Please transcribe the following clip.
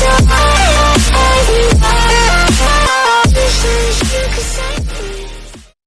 die.